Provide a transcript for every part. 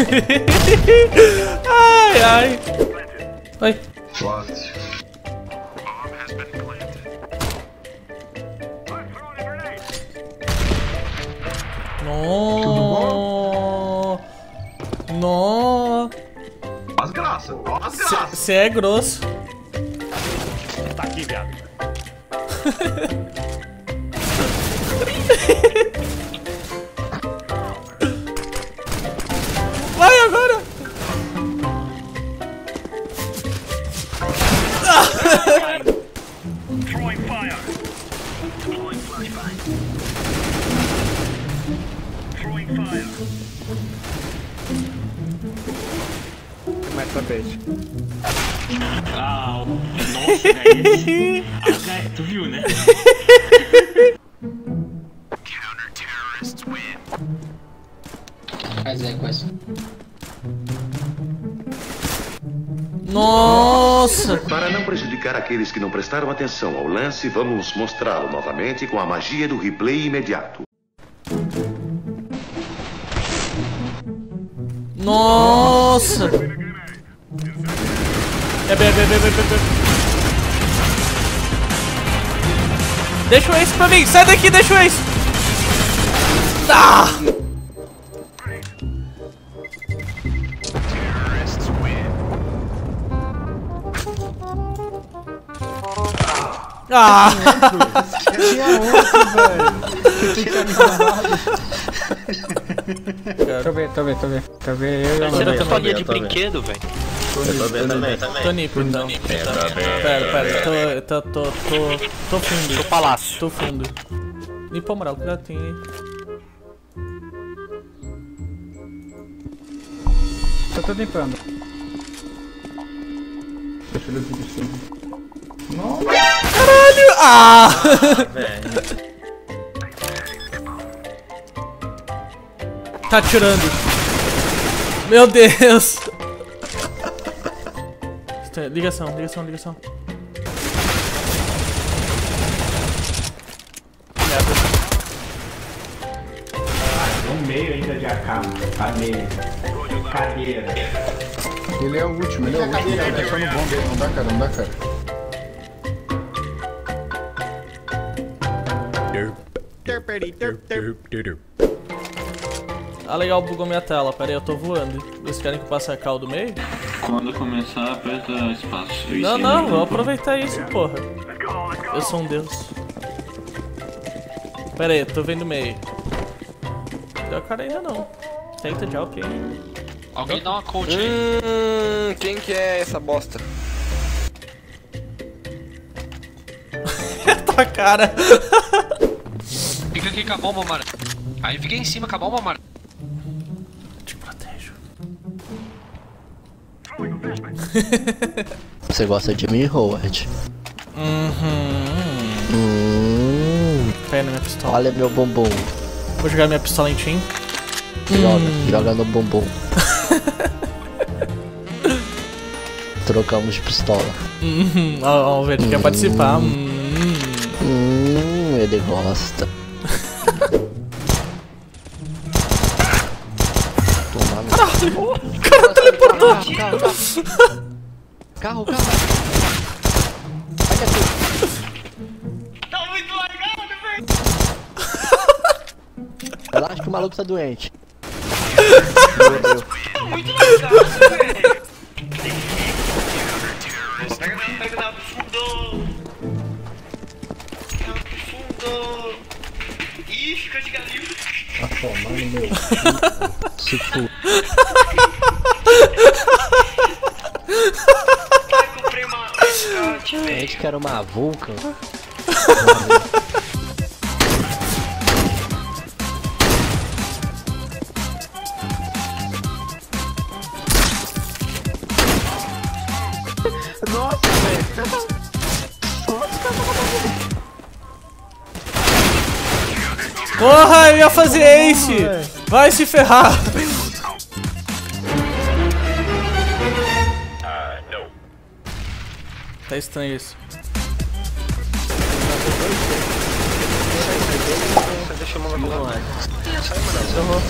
ai, ai. Oi. No. No. As graças, as graças. Você é grosso. Tá aqui, viado. Throwing fire. Deploying flashbang. Throwing fire. Mais tapete. Ah, nossa, velho. Ah, tu viu, né? Faz aí com essa. Nossa. Para não prejudicar aqueles que não prestaram atenção ao lance, vamos mostrá-lo novamente com a magia do replay imediato. Nossa. É bem, bem, bem, bem, bem, bem. Deixa o Ace pra mim. Sai daqui, deixa o Ace. Ah! Ah! Tinha outro, velho. Tem que Deixa eu ver, eu ver, deixa eu ver. Deixa eu ver, eu e a não Amanda. tem linha de brinquedo, velho? Eu tô vendo também, também. Tô nipo então. Pera, pera, tô, tô, tô, tô, tô fundo. Do palácio. Tô fundo. Nipo moral, cuidado, tem aí. Eu tô limpando. Deixa ele vir de cima. Caralho! Ah! Velho. Tá atirando. Meu Deus. Está- Ligação, ligação, ligação. Merda. No meio ainda de AK, tá meio. Cadeira. Ele é o último, ele é o último. Tá deixando bom dele, não dá cara, não dá cara. Ah, legal, bugou minha tela. Pera aí, eu tô voando. Vocês querem que eu passe a cal do meio? Quando começar, aperta espaço. Não, não, vou aproveitar isso, porra. Eu sou um deus. Pera aí, eu tô vendo o meio. Deu cara ainda não. Tenta já, ok. Alguém dá uma coach aí. Hum, quem que é essa bosta? Tua cara. Fica aqui com a bomba, mano. Aí fica em cima com a bomba, mano. Te protejo. Você gosta de mim, Howard? Uhum. Hum, Pega na minha pistola. olha meu bumbum. Vou jogar minha pistola em Team. Joga, joga no bumbum. Trocamos de pistola. Uhum. Ó, ó, o Verde quer participar. Hum. Hum, ele gosta. No O cara teleportou. carro, carro. Carro, carro. Tá muito largado, velho. Relaxa que o maluco tá doente. Tá muito largado, velho. Scott, A velho. gente quer uma Vulcan. Nossa, velho. Porra, eu ia fazer ace. Vai se ferrar. Tá estranho isso. moleque. Sai, mano.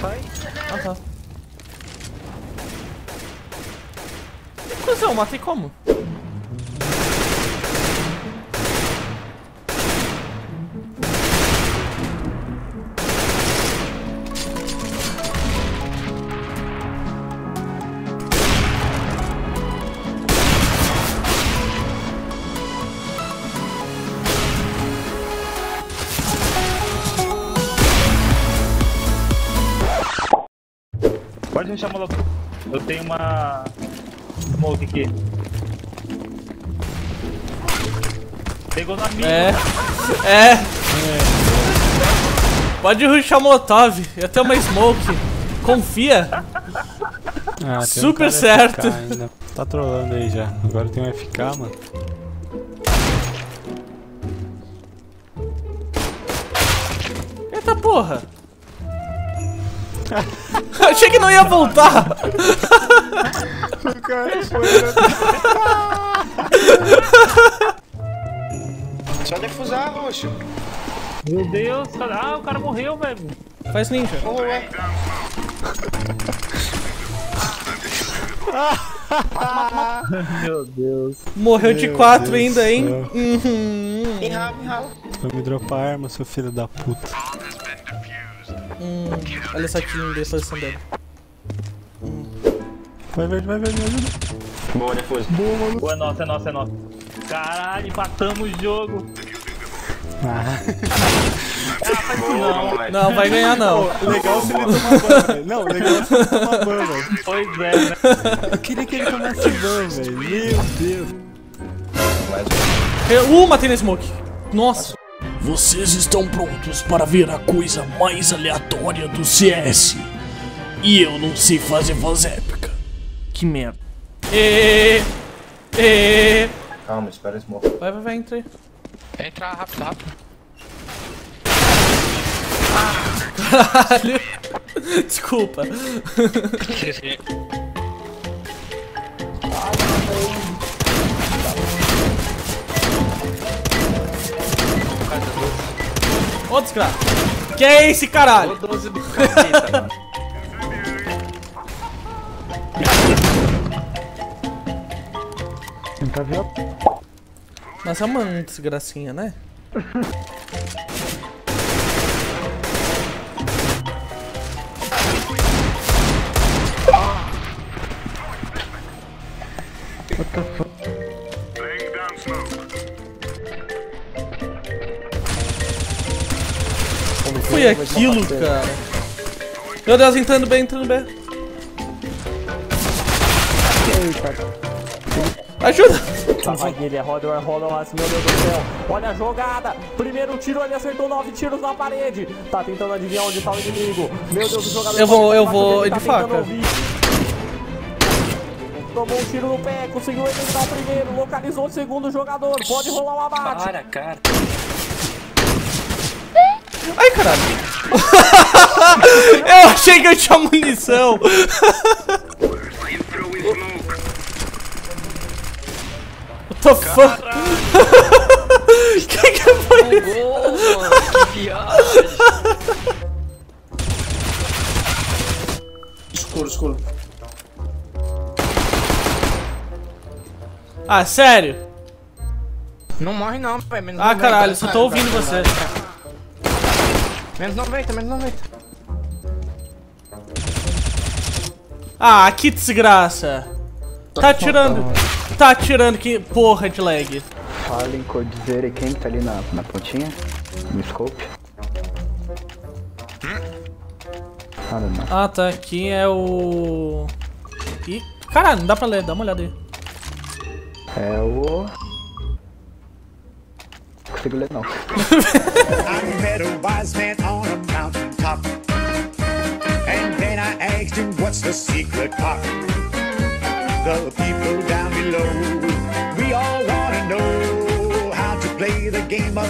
Sai. Ah, tá. Cruzão, matei como? Pode me chamar logo. Eu tenho uma. Smoke aqui. Pegou na minha. É. É. Pode rushar Molotov. Eu tenho uma smoke. Confia. Ah, tem um Super cara certo. Tá trolando aí já. Agora tem um FK, mano. Eita porra. Achei que não ia voltar. O cara foi. Só defusar, roxo. Meu Deus, cara. Ah, o cara morreu, velho. Faz ninja. É? Meu Deus. Morreu de Meu 4 Deus ainda, hein? Uhum. Enrala, enrala. Vai me dropar arma, seu filho da puta. Hum, olha só que linda a posição dele. Vai, vai, vai, vai, me ajuda. Boa, defuso. Pô, é nosso, é nosso, é nosso. Caralho, empatamos o jogo. Ah, Boa, moleque. Não, vai ganhar não. legal se ele tomar ban, velho. Não, legal se ele tomar ban, velho. Pois é, né? Eu queria que ele tomasse ban, velho. Meu Deus. Eu- Uh, matei na smoke. Nossa. Vocês estão prontos para ver a coisa mais aleatória do CS. E eu não sei fazer voz épica. Que merda. E, e... Calma, espera esse smoke. Vai, vai, vai, entra aí. Entra rápido, rápido. Caralho. Desculpa. Ô, desgraça. Que é esse, caralho? 12 do caceta, mano. Nossa, mano, desgracinha, né? Foi aquilo, cara. Meu Deus, entrando bem, entrando bem. Ajuda! Ele é roda, é roda, mas meu Deus do céu. Olha a jogada. Primeiro tiro, ele acertou nove tiros na parede. Tá tentando adivinhar onde tá o inimigo. Meu Deus, o jogador. Eu vou- tá eu vou tá de tentando faca. ouvir. Tomou um tiro no pé, conseguiu eliminar o primeiro, localizou o segundo jogador. Pode rolar o abate. Para, cara. Caralho. eu achei que eu tinha munição. What the fuck? que que foi isso? Mano, que viagem. Escuro, escuro. Ah, sério? Não morre não. Menos Ah, 90. caralho, só tô ouvindo você. Menos 90, menos 90. Ah, que desgraça. Tá atirando. Tá atirando, que porra de lag. Fala em codizer e quem tá ali na, na pontinha? No scope? Ah, tá. Aqui é o... Ih, caralho, não dá pra ler. Dá uma olhada aí. É o. Ler não. I met a wise man on a mountain top. And then I asked him, What's the secret pop? The people down below, we all want to know how to play the game of